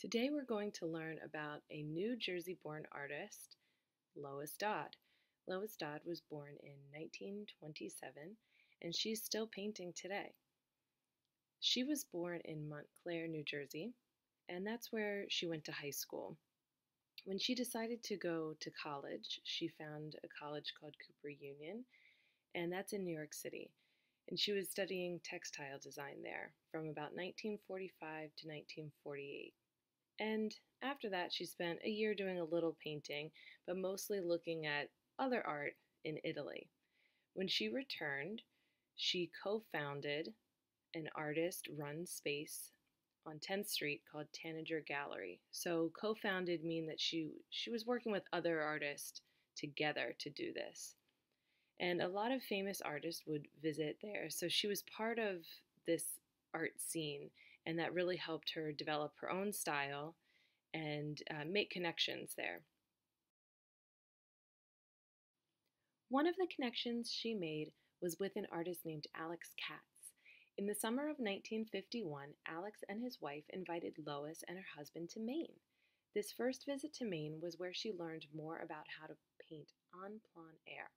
Today we're going to learn about a New Jersey born artist, Lois Dodd. Lois Dodd was born in 1927 and she's still painting today. She was born in Montclair, New Jersey, and that's where she went to high school. When she decided to go to college, she found a college called Cooper Union, and that's in New York City. And she was studying textile design there from about 1945 to 1948. And after that, she spent a year doing a little painting, but mostly looking at other art in Italy. When she returned, she co founded an artist run space on 10th Street called Tanager Gallery. So co-founded mean that she she was working with other artists together to do this. And a lot of famous artists would visit there. So she was part of this art scene and that really helped her develop her own style and uh, make connections there. One of the connections she made was with an artist named Alex Katz. In the summer of 1951, Alex and his wife invited Lois and her husband to Maine. This first visit to Maine was where she learned more about how to paint en plein air.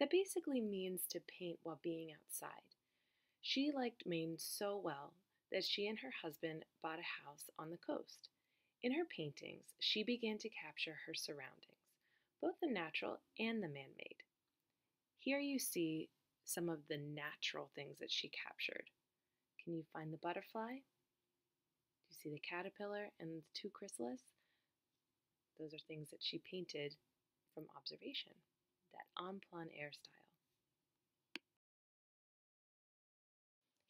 That basically means to paint while being outside. She liked Maine so well that she and her husband bought a house on the coast. In her paintings, she began to capture her surroundings, both the natural and the man made. Here you see some of the natural things that she captured. Can you find the butterfly? Do you see the caterpillar and the two chrysalis? Those are things that she painted from observation, that en plein air style.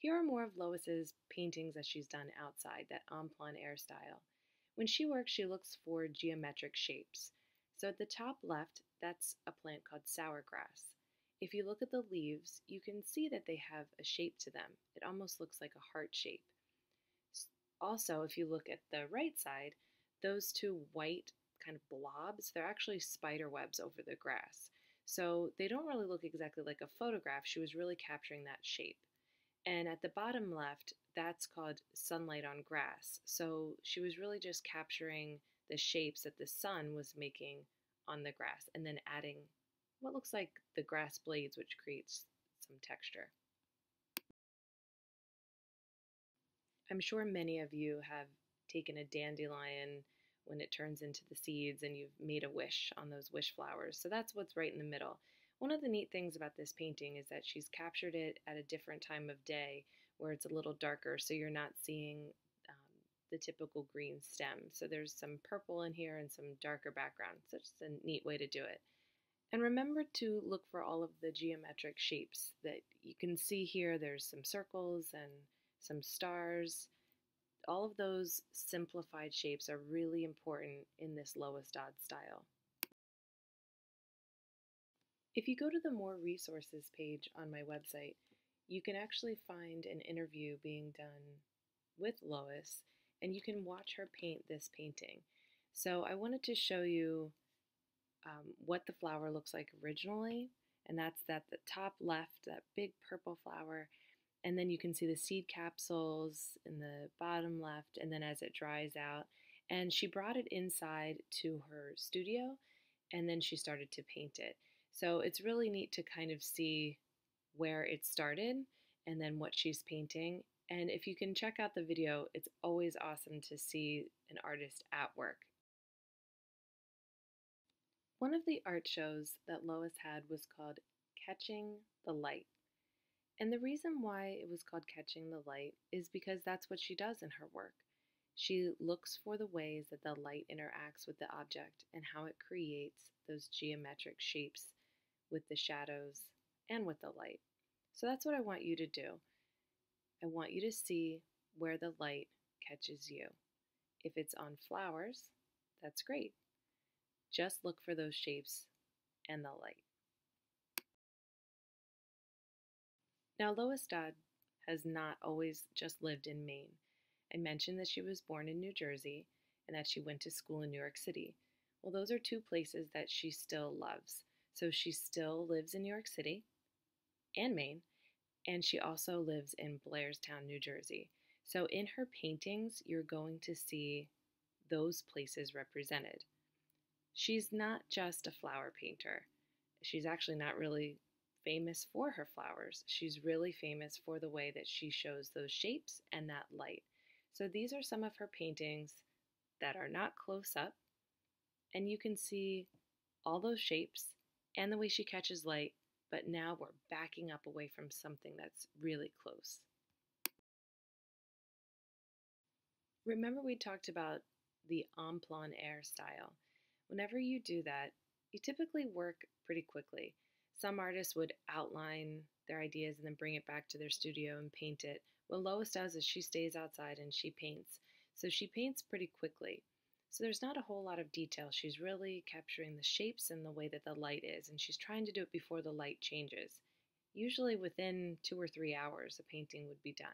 Here are more of Lois's paintings that she's done outside, that en plein air style. When she works, she looks for geometric shapes. So at the top left, that's a plant called sourgrass. If you look at the leaves, you can see that they have a shape to them. It almost looks like a heart shape. Also, if you look at the right side, those two white kind of blobs, they're actually spider webs over the grass. So they don't really look exactly like a photograph. She was really capturing that shape. And at the bottom left, that's called sunlight on grass. So she was really just capturing the shapes that the sun was making on the grass and then adding what looks like the grass blades, which creates some texture. I'm sure many of you have taken a dandelion when it turns into the seeds and you've made a wish on those wish flowers. So that's what's right in the middle. One of the neat things about this painting is that she's captured it at a different time of day where it's a little darker so you're not seeing um, the typical green stem. So there's some purple in here and some darker background. So it's a neat way to do it. And remember to look for all of the geometric shapes that you can see here. There's some circles and some stars. All of those simplified shapes are really important in this Lois Dodd style. If you go to the More Resources page on my website, you can actually find an interview being done with Lois and you can watch her paint this painting. So I wanted to show you um, what the flower looks like originally, and that's that the top left, that big purple flower, and then you can see the seed capsules in the bottom left, and then as it dries out. And she brought it inside to her studio, and then she started to paint it. So it's really neat to kind of see where it started and then what she's painting. And if you can check out the video, it's always awesome to see an artist at work. One of the art shows that Lois had was called Catching the Light. And the reason why it was called Catching the Light is because that's what she does in her work. She looks for the ways that the light interacts with the object and how it creates those geometric shapes with the shadows and with the light. So that's what I want you to do. I want you to see where the light catches you. If it's on flowers, that's great. Just look for those shapes and the light. Now, Lois Dodd has not always just lived in Maine. I mentioned that she was born in New Jersey and that she went to school in New York City. Well, those are two places that she still loves. So she still lives in New York City and Maine, and she also lives in Blairstown, New Jersey. So in her paintings, you're going to see those places represented. She's not just a flower painter. She's actually not really famous for her flowers. She's really famous for the way that she shows those shapes and that light. So these are some of her paintings that are not close up, and you can see all those shapes and the way she catches light, but now we're backing up away from something that's really close. Remember we talked about the en plein air style. Whenever you do that, you typically work pretty quickly. Some artists would outline their ideas and then bring it back to their studio and paint it. What Lois does is she stays outside and she paints. So she paints pretty quickly. So there's not a whole lot of detail. She's really capturing the shapes and the way that the light is, and she's trying to do it before the light changes. Usually within two or three hours, a painting would be done.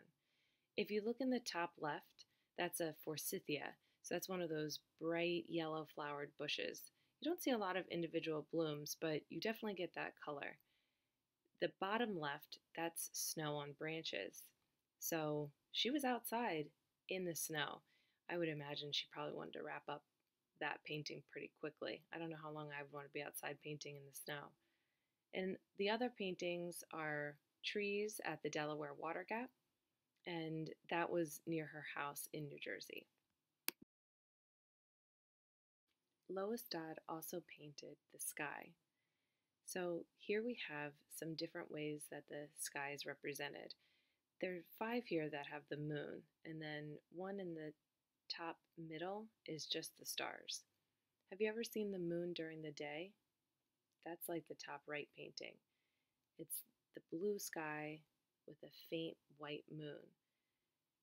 If you look in the top left, that's a forsythia. So that's one of those bright yellow flowered bushes. You don't see a lot of individual blooms, but you definitely get that color. The bottom left, that's snow on branches. So she was outside in the snow. I would imagine she probably wanted to wrap up that painting pretty quickly. I don't know how long I would want to be outside painting in the snow. And the other paintings are trees at the Delaware Water Gap, and that was near her house in New Jersey. Lois Dodd also painted the sky. So here we have some different ways that the sky is represented. There are five here that have the moon, and then one in the top middle is just the stars. Have you ever seen the moon during the day? That's like the top right painting. It's the blue sky with a faint white moon.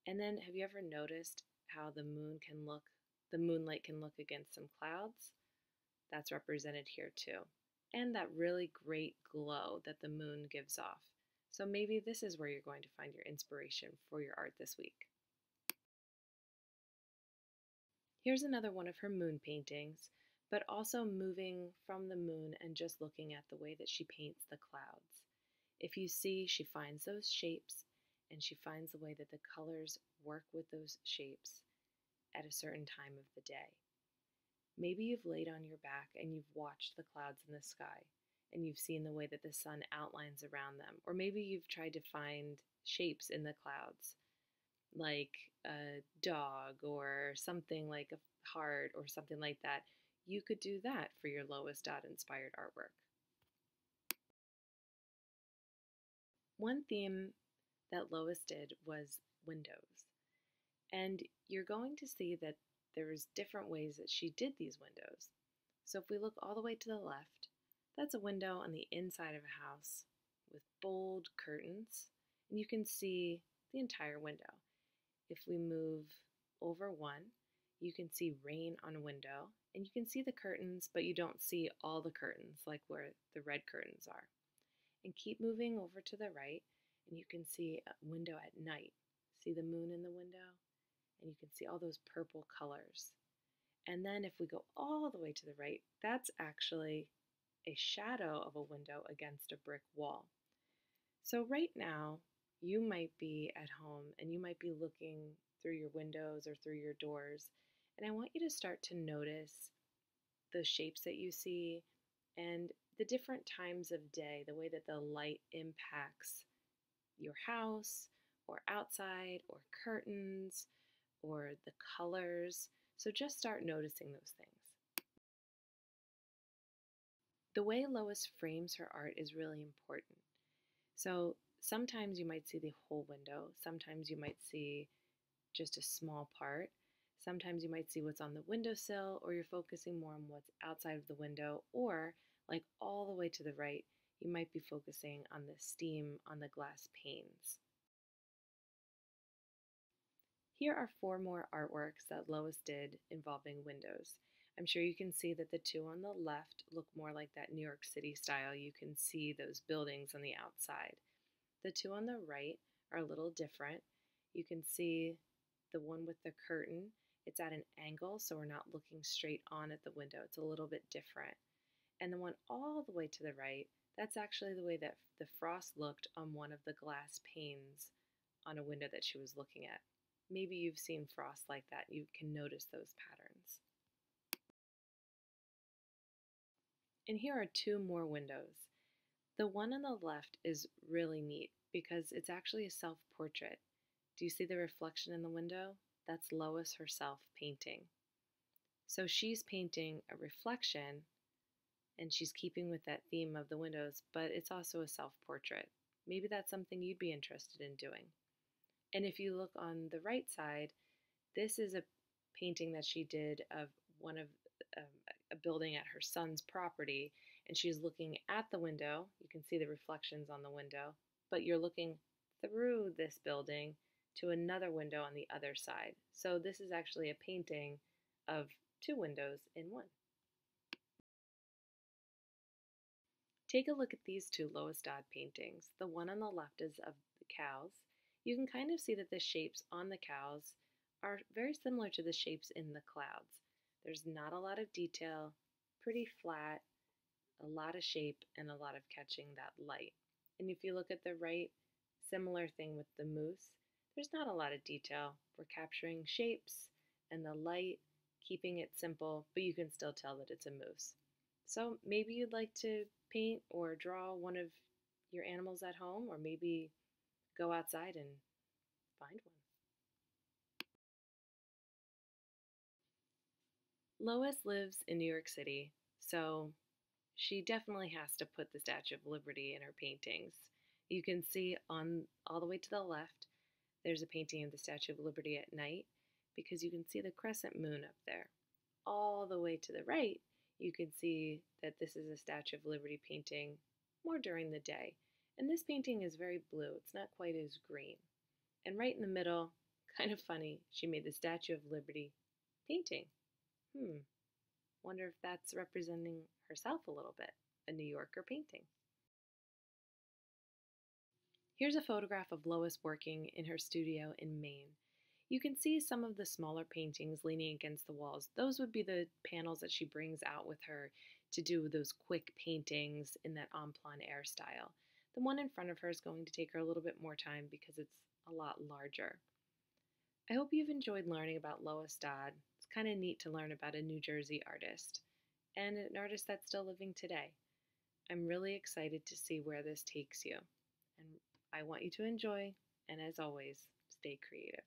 And then have you ever noticed how the moon can look the moonlight can look against some clouds. That's represented here too. And that really great glow that the moon gives off. So maybe this is where you're going to find your inspiration for your art this week. Here's another one of her moon paintings, but also moving from the moon and just looking at the way that she paints the clouds. If you see, she finds those shapes and she finds the way that the colors work with those shapes at a certain time of the day. Maybe you've laid on your back and you've watched the clouds in the sky and you've seen the way that the sun outlines around them. Or maybe you've tried to find shapes in the clouds, like a dog or something like a heart or something like that. You could do that for your Lois Dodd inspired artwork. One theme that Lois did was windows. And you're going to see that there's different ways that she did these windows. So if we look all the way to the left, that's a window on the inside of a house with bold curtains, and you can see the entire window. If we move over one, you can see rain on a window, and you can see the curtains, but you don't see all the curtains like where the red curtains are. And keep moving over to the right, and you can see a window at night. See the moon in the window? and you can see all those purple colors. And then if we go all the way to the right, that's actually a shadow of a window against a brick wall. So right now, you might be at home and you might be looking through your windows or through your doors, and I want you to start to notice the shapes that you see and the different times of day, the way that the light impacts your house or outside or curtains or the colors. So just start noticing those things. The way Lois frames her art is really important. So sometimes you might see the whole window, sometimes you might see just a small part. Sometimes you might see what's on the windowsill, or you're focusing more on what's outside of the window, or like all the way to the right, you might be focusing on the steam on the glass panes. Here are four more artworks that Lois did involving windows. I'm sure you can see that the two on the left look more like that New York City style. You can see those buildings on the outside. The two on the right are a little different. You can see the one with the curtain. It's at an angle, so we're not looking straight on at the window. It's a little bit different. And the one all the way to the right, that's actually the way that the frost looked on one of the glass panes on a window that she was looking at. Maybe you've seen frost like that. You can notice those patterns. And here are two more windows. The one on the left is really neat because it's actually a self portrait. Do you see the reflection in the window? That's Lois herself painting. So she's painting a reflection and she's keeping with that theme of the windows, but it's also a self portrait. Maybe that's something you'd be interested in doing. And if you look on the right side, this is a painting that she did of one of um, a building at her son's property, and she's looking at the window. You can see the reflections on the window, but you're looking through this building to another window on the other side. So this is actually a painting of two windows in one. Take a look at these two Lois Dodd paintings. The one on the left is of the cows. You can kind of see that the shapes on the cows are very similar to the shapes in the clouds. There's not a lot of detail, pretty flat, a lot of shape, and a lot of catching that light. And if you look at the right, similar thing with the moose, there's not a lot of detail. We're capturing shapes and the light, keeping it simple, but you can still tell that it's a moose. So maybe you'd like to paint or draw one of your animals at home, or maybe go outside and find one. Lois lives in New York City, so she definitely has to put the Statue of Liberty in her paintings. You can see on all the way to the left, there's a painting of the Statue of Liberty at night because you can see the crescent moon up there. All the way to the right, you can see that this is a Statue of Liberty painting more during the day. And this painting is very blue, it's not quite as green. And right in the middle, kind of funny, she made the Statue of Liberty painting. Hmm, wonder if that's representing herself a little bit, a New Yorker painting. Here's a photograph of Lois working in her studio in Maine. You can see some of the smaller paintings leaning against the walls. Those would be the panels that she brings out with her to do those quick paintings in that en plein air style. The one in front of her is going to take her a little bit more time because it's a lot larger. I hope you've enjoyed learning about Lois Dodd. Kind of neat to learn about a New Jersey artist and an artist that's still living today. I'm really excited to see where this takes you. And I want you to enjoy, and as always, stay creative.